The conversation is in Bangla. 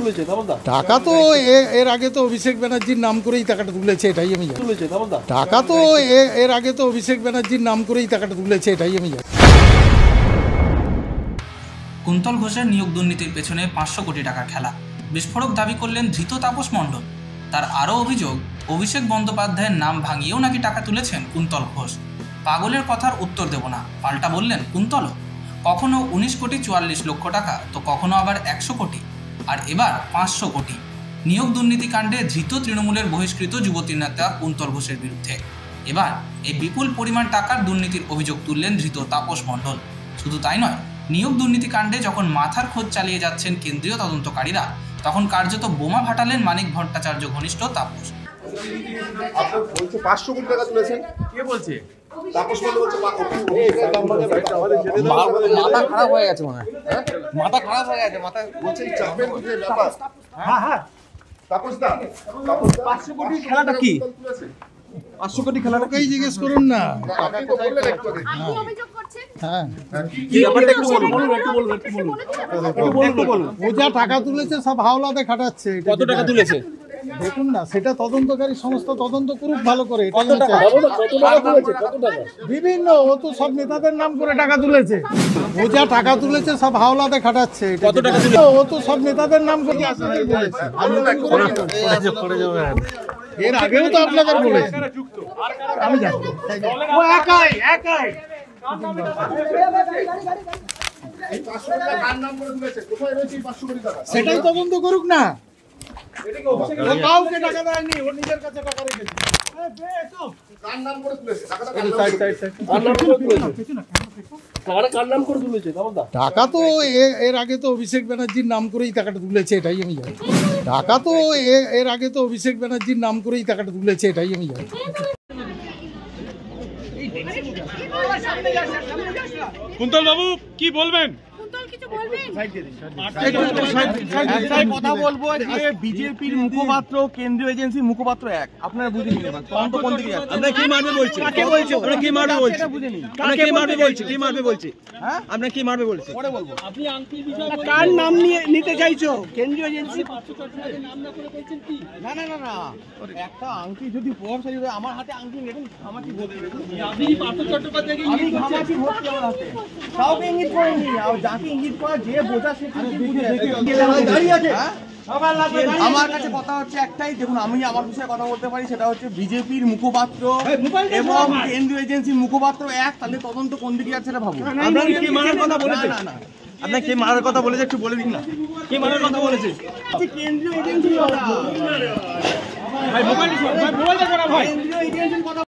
তুলেছে টাকা তো এর আগে তো অভিষেক ব্যানার্জির নাম করেই টাকাটা তুলেছে এটাই আমি জানি। টাকা তো এর আগে তো অভিষেক ব্যানার্জির নাম করেই টাকাটা তুলেছে এটাই আমি জানি। কুন্তল ঘোষের নিয়োগ দুর্নীতির পেছনে পাঁচশো কোটি টাকার খেলা। বিস্ফোরক দাবি করলেন ধৃত তাপস মণ্ডল। তার আরও অভিযোগ অভিষেক বন্দ্যোপাধ্যায়ের নাম ভাঙিয়েও নাকি টাকা তুলেছেন কুন্তল ঘোষ। পাগলের কথার উত্তর দেব না পাল্টা বললেন কুন্তল কখনো উনিশ কোটি চুয়াল্লিশ লক্ষ টাকা তো কখনো আবার একশো কোটি। আর এবার পাঁচশো কোটি। নিয়োগ দুর্নীতিকাণ্ডে ধৃত তৃণমূলের বহিষ্কৃত যুবতী নেতা কুন্তল ঘোষের বিরুদ্ধে। এবার এই বিপুল পরিমাণ টাকার দুর্নীতির অভিযোগ তুললেন ধৃত তাপস মণ্ডল। শুধু তাই নয়, নিয়োগ দুর্নীতিকাণ্ডে যখন মাথার খোঁজ চালিয়ে যাচ্ছেন কেন্দ্রীয় তদন্তকারীরা, তখন কার্যত বোমা ফাটালেন মানিক ভট্টাচার্য ঘনিষ্ঠ তাপস। আপনার বলছে পাঁচশো কোটি টাকা তুলেছেন। কে বলছে? মাথা খারাপ হয়ে গেছে মনে হয় হ্যাঁ? মাথা খারাপ হয়ে গেছে মাথা বলছে চাপের যে ব্যাপার। তাপস দা তাপস দা পাঁচশো কোটি খেলাটা কি? পাঁচশো কোটি জিজ্ঞেস করুন না। হ্যাঁ। বলুন ও যা টাকা তুলেছে সব হাওলাতে খাটাচ্ছে। কত টাকা তুলেছে? দেখুন না সেটা তদন্তকারী সংস্থা তদন্ত করুক ভালো করে এটাই আমি চাই। কত টাকা তুলেছে? কত টাকা? বিভিন্ন ও তো সব নেতাদের নাম করে টাকা তুলেছে। ও যা টাকা তুলেছে সব হাওলাতে খাটাচ্ছে ও তো সব নেতাদের নাম করে এর আগেও তো আপনাদের বলেছে। আমি একাই একাই। এই পাঁচশো কোটি টাকা কার নাম করে তুলেছে? কোথায় রয়েছে এই পাঁচশো কোটি টাকা? সেটাই তদন্ত করুক না। কাউকে দেয়নি ও নিজের কাছে রেখেছে। টাকা তো এর আগে তো অভিষেক ব্যানার্জির নাম করেই টাকাটা তুলেছে এটাই আমি জানি। টাকা তো এর আগে তো অভিষেক ব্যানার্জির নাম করেই টাকাটা তুলেছে এটাই আমি জানি। কুন্তল বাবু কি বলবেন? কেন্দ্রীয় এজেন্সির মুখপাত্র এক আপনারা বুঝে বলব কার নাম নিয়ে নিতে চাইছো আমার হাতে আমি ইঙ্গিত করিনি আর যাকে ইঙ্গিত করা যে বোঝা সে ঠিক বুঝে দাঁড়িয়ে আছে। আমার কাছে কথা হচ্ছে একটাই দেখুন আমি আমার বিষয়ে কথা বলতে পারি সেটা হচ্ছে বিজেপির মুখপাত্র এবং কেন্দ্রীয় এজেন্সির মুখপাত্র এক তাহলে তদন্ত কোন দিকে যাচ্ছে সেটা ভাবুন। আপনারা মারার কথা না না না। আপনার কে মারার কথা বলেছে একটু বলে দিন না। কি মারার কথা বলেছে? কেন্দ্রীয় এজেন্সি ভাই মোবাইল মোবাইলটা ভাই। কেন্দ্রীয় এজেন্সির কথা